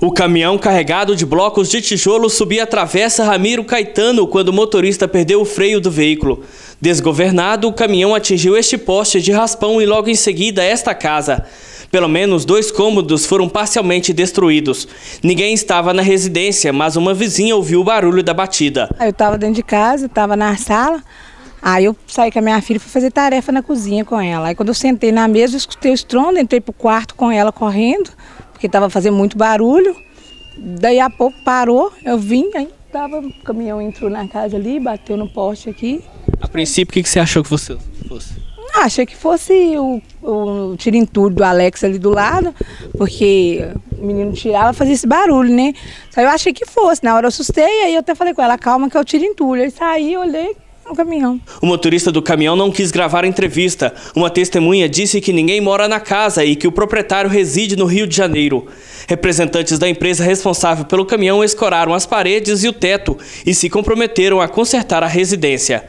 O caminhão carregado de blocos de tijolo subia a travessa Ramiro Caetano quando o motorista perdeu o freio do veículo. Desgovernado, o caminhão atingiu este poste de raspão e logo em seguida esta casa. Pelo menos dois cômodos foram parcialmente destruídos. Ninguém estava na residência, mas uma vizinha ouviu o barulho da batida. Eu estava dentro de casa, estava na sala. Aí eu saí com a minha filha para fazer tarefa na cozinha com ela. Aí quando eu sentei na mesa, eu escutei o estrondo, entrei pro quarto com ela correndo porque estava fazendo muito barulho. Daí a pouco parou, eu vim, aí tava, o caminhão entrou na casa ali, bateu no poste aqui. A princípio, o que, que você achou que você fosse? Ah, achei que fosse o, o tirintudo do Alex ali do lado, porque o menino tirava fazia esse barulho, né? Só eu achei que fosse. Na hora eu assustei, aí eu até falei com ela, calma que é o tirintudo. Aí saí, olhei, caminhão. O motorista do caminhão não quis gravar a entrevista. Uma testemunha disse que ninguém mora na casa e que o proprietário reside no Rio de Janeiro. Representantes da empresa responsável pelo caminhão escoraram as paredes e o teto e se comprometeram a consertar a residência.